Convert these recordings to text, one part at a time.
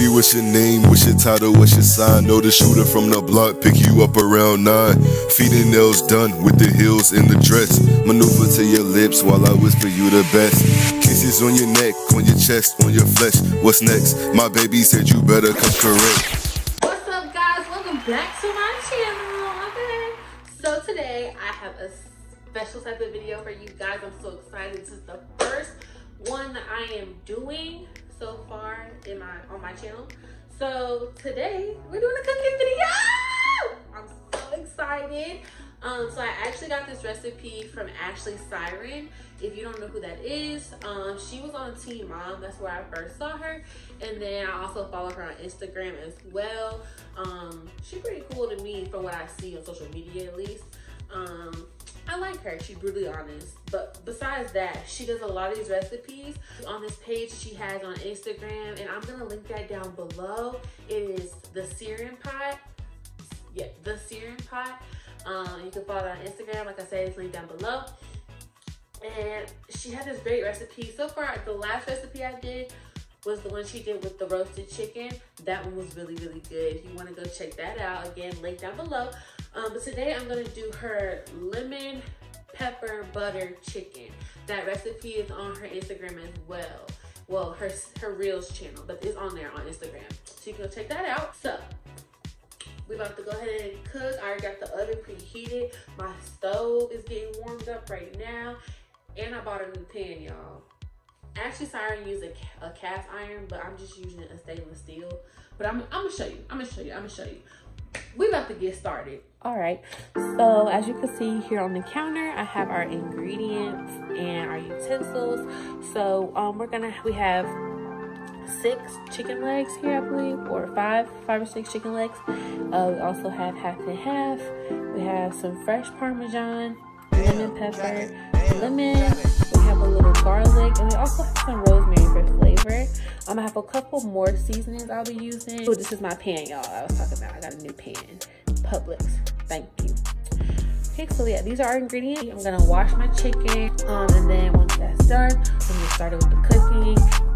me what's your name, what's your title, what's your sign. Know the shooter from the block, pick you up around nine. Feet and nails done with the heels in the dress. Maneuver to your lips while I whisper you the best. Kisses on your neck, on your chest, on your flesh. What's next? My baby said you better come correct. What's up, guys? Welcome back to my channel. Okay. So today I have a special type of video for you guys. I'm so excited. This is the first one that I am doing so far in my on my channel. So today we're doing a cooking video. I'm so excited. Um, so I actually got this recipe from Ashley Siren. If you don't know who that is, um, she was on Teen Mom. That's where I first saw her. And then I also follow her on Instagram as well. Um, she's pretty cool to me from what I see on social media at least. Um, I like her. She's brutally honest. But besides that, she does a lot of these recipes on this page she has on Instagram. And I'm to link that down below. It is the Syrian Pot. Yeah, the Syrian Pot. Um, you can follow her on Instagram. Like I said, it's linked down below. And she has this great recipe. So far, the last recipe I did was the one she did with the roasted chicken. That one was really, really good. If you want to go check that out, again, link down below. Um, but today I'm gonna do her lemon pepper butter chicken. That recipe is on her Instagram as well. Well, her, her Reels channel, but it's on there on Instagram. So you can go check that out. So, we about to go ahead and cook. I already got the oven preheated. My stove is getting warmed up right now. And I bought a new pan, y'all. Actually, Siren used a, a cast iron, but I'm just using a stainless steel. But I'm, I'm gonna show you. I'm gonna show you. I'm gonna show you we about to get started. All right, so as you can see here on the counter, I have our ingredients and our utensils. So um, we're gonna, we have six chicken legs here, I believe, or five, five or six chicken legs. Uh, we also have half and half. We have some fresh Parmesan, lemon pepper, lemon. Garlic, and we also have some rosemary for flavor. I'm gonna have a couple more seasonings I'll be using. Oh, this is my pan, y'all. I was talking about. I got a new pan. Publix. Thank you. Okay, so yeah, these are our ingredients. I'm gonna wash my chicken, um, and then once that's done, I'm gonna get started with the cooking.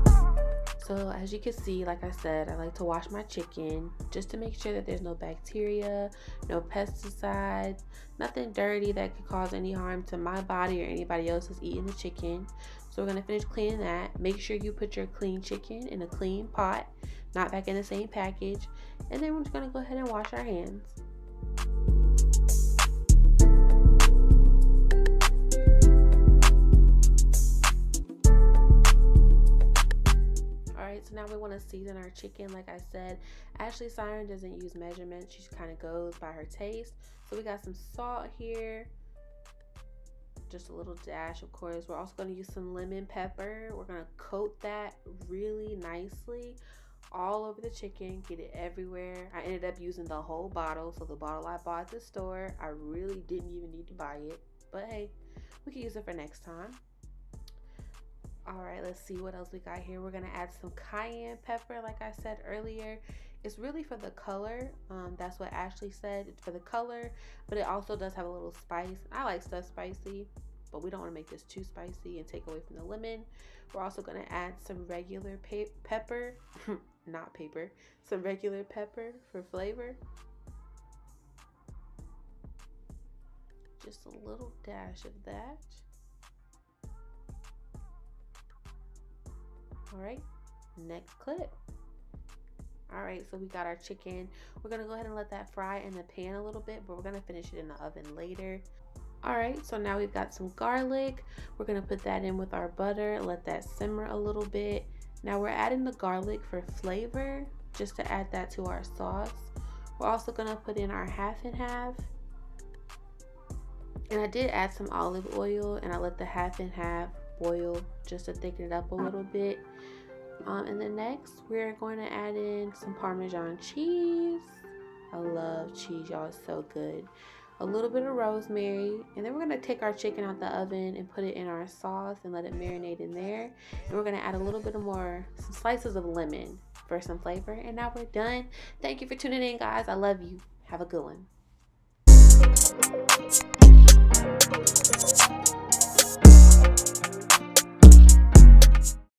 As you can see, like I said, I like to wash my chicken just to make sure that there's no bacteria, no pesticides, nothing dirty that could cause any harm to my body or anybody else that's eating the chicken. So we're gonna finish cleaning that. Make sure you put your clean chicken in a clean pot, not back in the same package. And then we're just gonna go ahead and wash our hands. So now we want to season our chicken like I said. Ashley Siren doesn't use measurements. She kind of goes by her taste. So we got some salt here. Just a little dash of course. We're also going to use some lemon pepper. We're going to coat that really nicely all over the chicken get it everywhere. I ended up using the whole bottle so the bottle I bought at the store I really didn't even need to buy it. But hey we can use it for next time all right let's see what else we got here. We're gonna add some cayenne pepper like i said earlier. It's really for the color um, that's what ashley said it's for the color but it also does have a little spice. I like stuff spicy but we don't want to make this too spicy and take away from the lemon. We're also going to add some regular pe pepper not paper some regular pepper for flavor. Just a little dash of that all right next clip. All right so we got our chicken. We're gonna go ahead and let that fry in the pan a little bit but we're gonna finish it in the oven later. All right so now we've got some garlic. We're gonna put that in with our butter let that simmer a little bit. Now we're adding the garlic for flavor just to add that to our sauce. We're also gonna put in our half and half. And I did add some olive oil and I let the half and half boil just to thicken it up a little bit. Um, and then next, we're going to add in some Parmesan cheese. I love cheese, y'all. It's so good. A little bit of rosemary. And then we're going to take our chicken out the oven and put it in our sauce and let it marinate in there. And we're going to add a little bit of more, some slices of lemon for some flavor. And now we're done. Thank you for tuning in, guys. I love you. Have a good one.